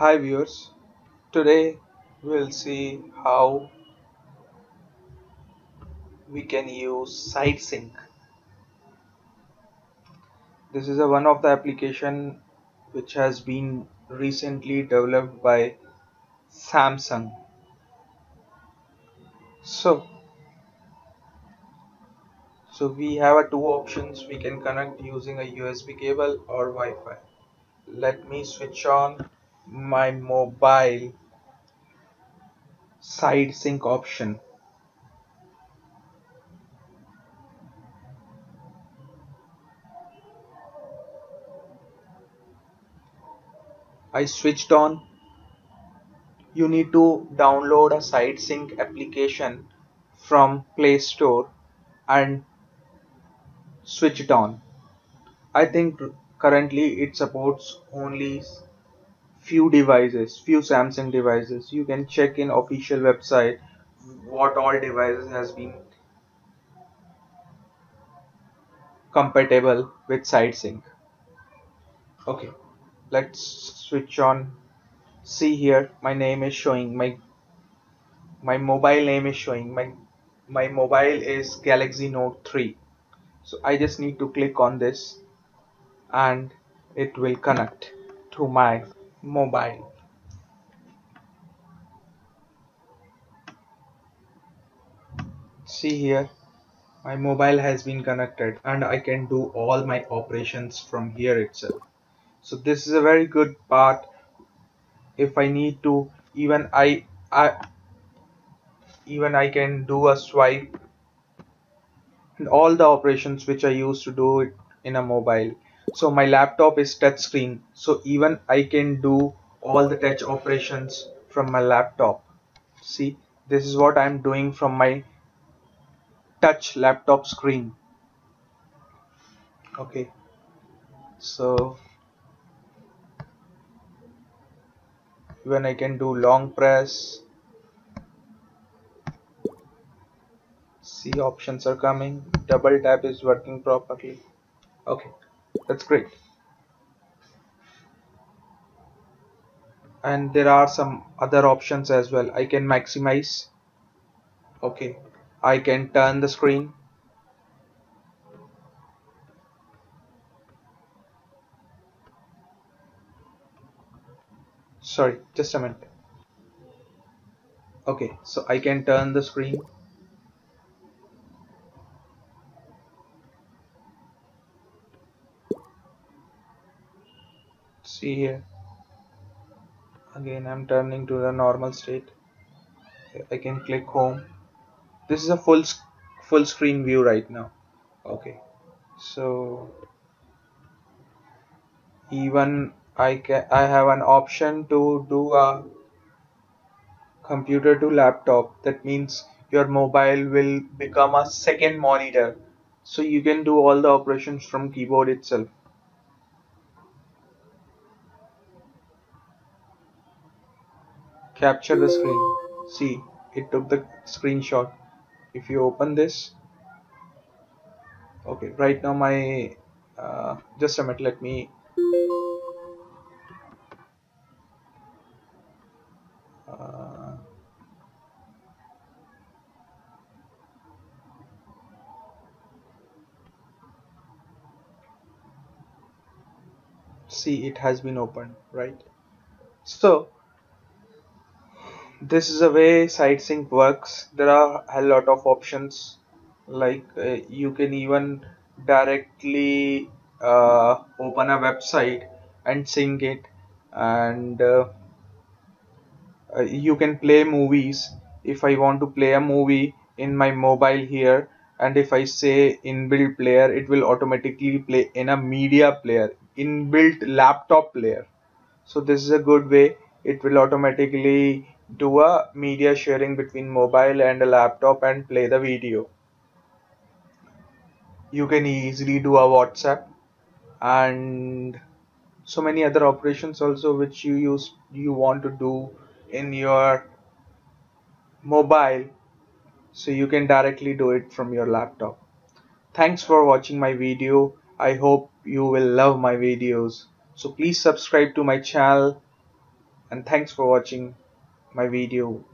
Hi viewers, today we'll see how we can use SideSync. This is a one of the application which has been recently developed by Samsung. So, so we have a two options we can connect using a USB cable or Wi-Fi. Let me switch on my mobile side sync option. I switched on. You need to download a side sync application from Play Store and switch it on. I think currently it supports only few devices few Samsung devices. You can check in official website what all devices has been compatible with SideSync okay let's switch on. See here my name is showing my my mobile name is showing my my mobile is Galaxy Note 3 so I just need to click on this and it will connect to my mobile. See here my mobile has been connected and I can do all my operations from here itself. So this is a very good part. If I need to even I, I even I can do a swipe. And all the operations which I used to do it in a mobile so my laptop is touch screen. So even I can do all the touch operations from my laptop. See this is what I'm doing from my touch laptop screen. Okay. So when I can do long press. See options are coming. Double tap is working properly. Okay that's great. And there are some other options as well. I can maximize. Okay. I can turn the screen. Sorry just a minute. Okay so I can turn the screen see here. Again I'm turning to the normal state. I can click home. This is a full full screen view right now. Okay. So even I can I have an option to do a computer to laptop. That means your mobile will become a second monitor. So you can do all the operations from keyboard itself capture the screen. See it took the screenshot. If you open this okay right now my uh, just a minute let me uh, see it has been opened right? So this is a way SideSync works. There are a lot of options like uh, you can even directly uh, open a website and sync it. And uh, uh, you can play movies. If I want to play a movie in my mobile here and if I say inbuilt player it will automatically play in a media player inbuilt laptop player. So this is a good way. It will automatically do a media sharing between mobile and a laptop and play the video. You can easily do a whatsapp and so many other operations also which you use you want to do in your mobile. So you can directly do it from your laptop. Thanks for watching my video. I hope you will love my videos. So please subscribe to my channel and thanks for watching my video